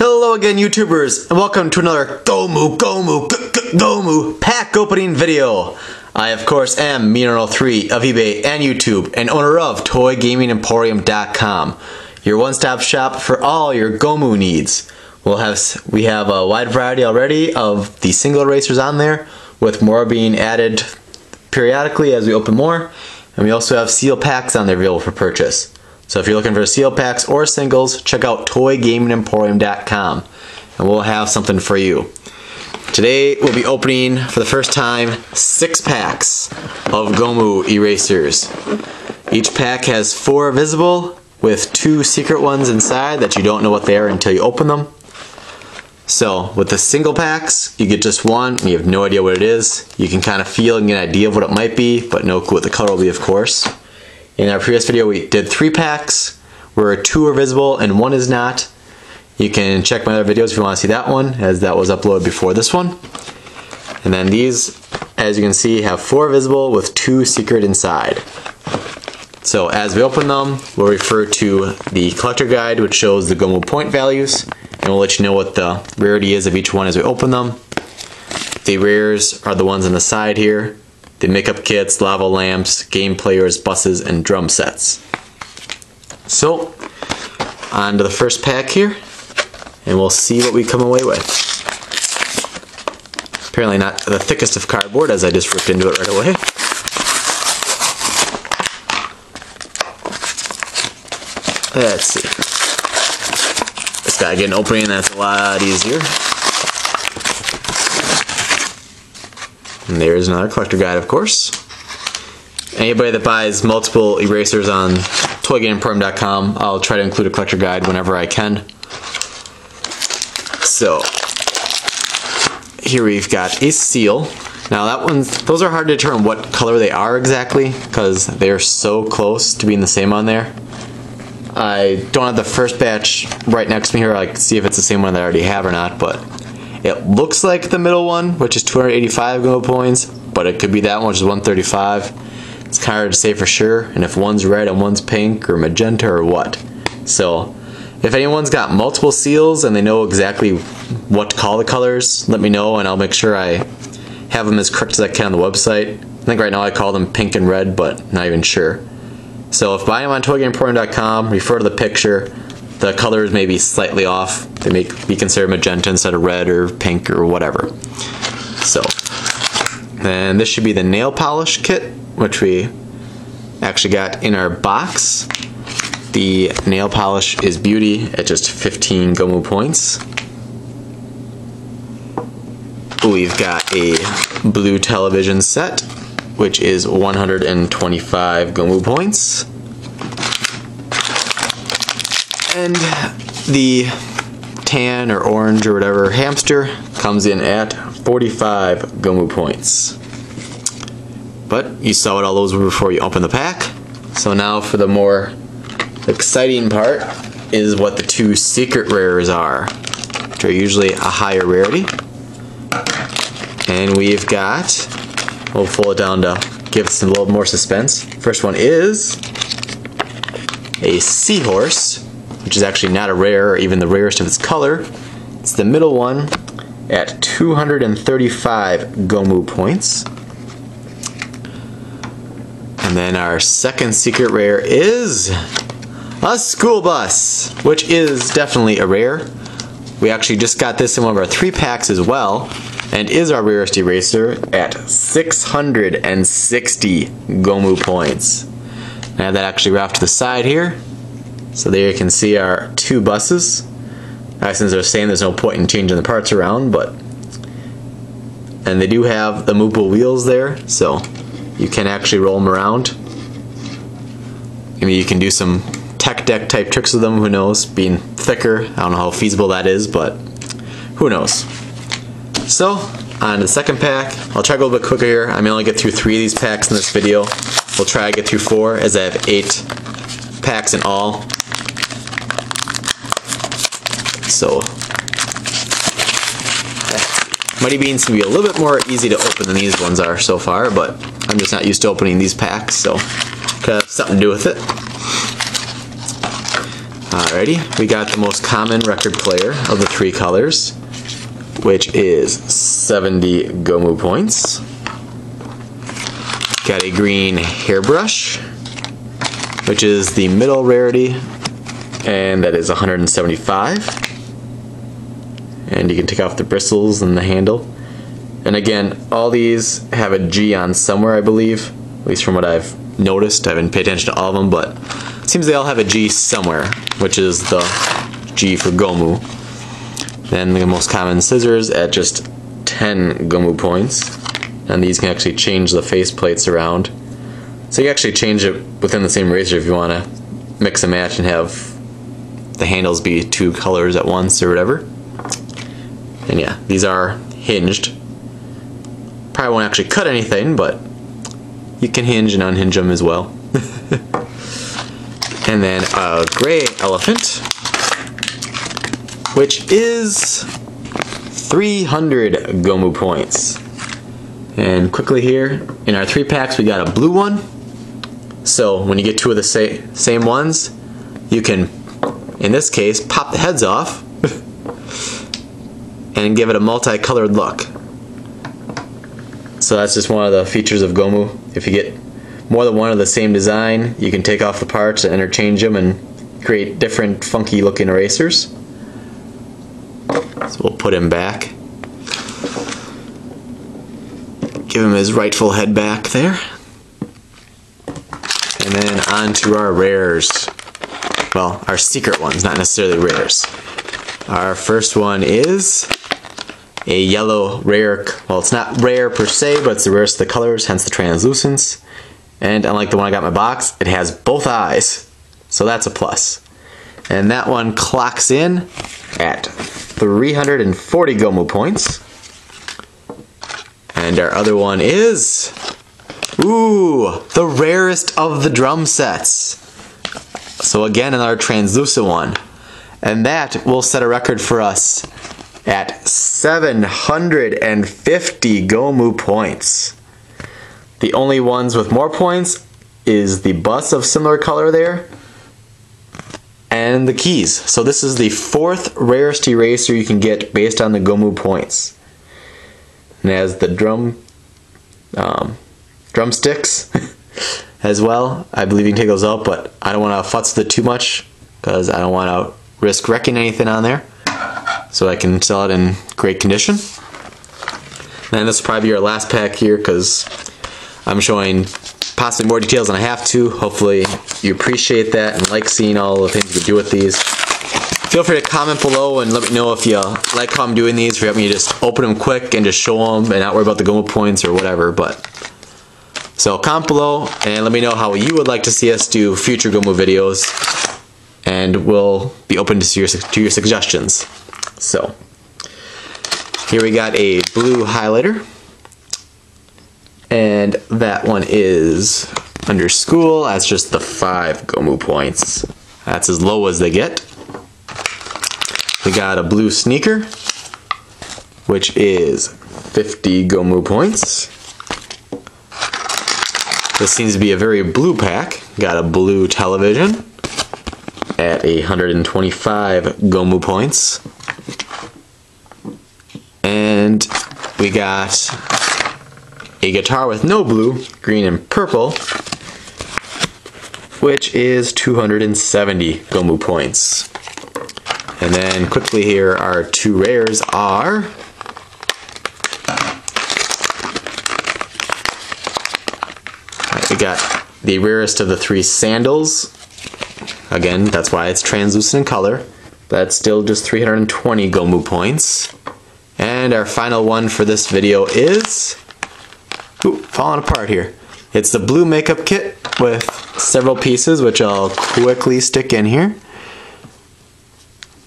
Hello again YouTubers and welcome to another Gomu Gomu Gomu pack opening video. I of course am menoknow3 of eBay and YouTube and owner of ToyGamingEmporium.com, your one-stop shop for all your Gomu needs. We'll have we have a wide variety already of the single erasers on there, with more being added periodically as we open more, and we also have seal packs on there available for purchase. So if you're looking for seal packs or singles, check out ToyGamingEmporium.com and we'll have something for you. Today we'll be opening for the first time six packs of Gomu erasers. Each pack has four visible with two secret ones inside that you don't know what they are until you open them. So with the single packs, you get just one and you have no idea what it is. You can kind of feel and get an idea of what it might be, but no clue what the color will be of course. In our previous video we did three packs where two are visible and one is not. You can check my other videos if you want to see that one as that was uploaded before this one. And then these, as you can see, have four visible with two secret inside. So as we open them, we'll refer to the collector guide which shows the Gomu point values and we'll let you know what the rarity is of each one as we open them. The rares are the ones on the side here the makeup kits, lava lamps, game players, buses, and drum sets. So, on to the first pack here, and we'll see what we come away with. Apparently not the thickest of cardboard, as I just ripped into it right away. Let's see. Gotta get an opening that's a lot easier. And there's another collector guide, of course. Anybody that buys multiple erasers on ToyGamingEmporium.com, I'll try to include a collector guide whenever I can. So, here we've got a seal. Now that one, those are hard to determine what color they are exactly, because they're so close to being the same on there. I don't have the first batch right next to me here, I can see if it's the same one that I already have or not, but it looks like the middle one, which is 285 Gomu points, but it could be that one, which is 135. It's kind of hard to say for sure, and if one's red and one's pink or magenta or what. So, if anyone's got multiple seals and they know exactly what to call the colors, let me know and I'll make sure I have them as correct as I can on the website. I think right now I call them pink and red, but not even sure. So if buying them on ToyGamingEmporium.com, refer to the picture the colors may be slightly off. They may be considered magenta instead of red or pink or whatever. So, then this should be the nail polish kit, which we actually got in our box. The nail polish is beauty at just 15 Gomu points. We've got a blue television set, which is 125 Gomu points. And the tan or orange or whatever hamster comes in at 45 Gomu points. But you saw what all those were before you open the pack. So now for the more exciting part is what the two secret rares are, which are usually a higher rarity. And we've got, we'll pull it down to give us a little more suspense. First one is a seahorse which is actually not a rare or even the rarest of its color. It's the middle one at 235 Gomu points. And then our second secret rare is a school bus, which is definitely a rare. We actually just got this in one of our three packs as well, and is our rarest eraser at 660 Gomu points. Have that actually wrapped to the side here. So there you can see our two buses. Uh, since they're saying there's no point in changing the parts around, but and they do have the movable wheels there, so you can actually roll them around. I mean, you can do some tech deck type tricks with them, who knows, being thicker. I don't know how feasible that is, but who knows. So, on the second pack, I'll try to go a little bit quicker here. I may only get through three of these packs in this video. We'll try to get through four, as I have eight packs in all. So, Mighty Beans can be a little bit more easy to open than these ones are so far, but I'm just not used to opening these packs, so could have something to do with it. Alrighty, we got the most common record player of the three colors, which is 70 Gomu points. Got a green hairbrush, which is the middle rarity, and that is 175. And you can take off the bristles and the handle. And again, all these have a G on somewhere, I believe, at least from what I've noticed. I haven't paid attention to all of them, but it seems they all have a G somewhere, which is the G for Gomu. Then the most common scissors at just 10 Gomu points. And these can actually change the face plates around. So you actually change it within the same razor if you want to mix and match and have the handles be two colors at once or whatever. And yeah, these are hinged. Probably won't actually cut anything, but you can hinge and unhinge them as well. and then a gray elephant, which is 300 Gomu points. And quickly here, in our three packs, we got a blue one. So when you get two of the sa same ones, you can, in this case, pop the heads off and give it a multicolored look. So that's just one of the features of Gomu. If you get more than one of the same design, you can take off the parts and interchange them and create different funky looking erasers. So we'll put him back. Give him his rightful head back there. And then on to our rares. Well, our secret ones, not necessarily rares. Our first one is a yellow rare, well it's not rare per se, but it's the rarest of the colors, hence the translucence. And unlike the one I got in my box, it has both eyes. So that's a plus. And that one clocks in at 340 Gomu points. And our other one is, ooh, the rarest of the drum sets. So again, another translucent one. And that will set a record for us at 750 Gomu points. The only ones with more points is the bus of similar color there and the keys. So this is the fourth rarest eraser you can get based on the Gomu points. And as the drum um, drumsticks as well. I believe you can take those out, but I don't want to futz with it too much because I don't want to risk wrecking anything on there so I can sell it in great condition. And this will probably be our last pack here because I'm showing possibly more details than I have to. Hopefully you appreciate that and like seeing all the things can do with these. Feel free to comment below and let me know if you like how I'm doing these, if you want me to just open them quick and just show them and not worry about the Gomu points or whatever. But So comment below and let me know how you would like to see us do future Gomu videos and we'll be open to your, to your suggestions. So, here we got a blue highlighter. And that one is under school. That's just the five Gomu points. That's as low as they get. We got a blue sneaker, which is 50 Gomu points. This seems to be a very blue pack. Got a blue television at 125 Gomu points. And we got a guitar with no blue, green and purple, which is 270 Gomu points. And then quickly here, our two rares are we got the rarest of the three sandals. Again, that's why it's translucent in color. That's still just 320 Gomu points. And our final one for this video is... Ooh, falling apart here. It's the blue makeup kit with several pieces, which I'll quickly stick in here.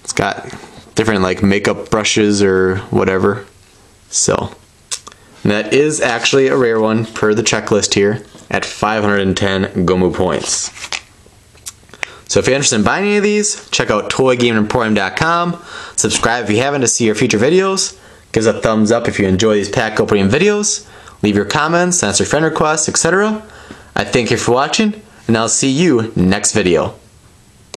It's got different like makeup brushes or whatever. So, that is actually a rare one per the checklist here at 510 Gomu points. So if you're interested in buying any of these, check out toygamingemporium.com. Subscribe if you haven't to see our future videos. Give us a thumbs up if you enjoy these pack opening videos. Leave your comments, answer friend requests, etc. I thank you for watching, and I'll see you next video.